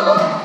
감사합니다.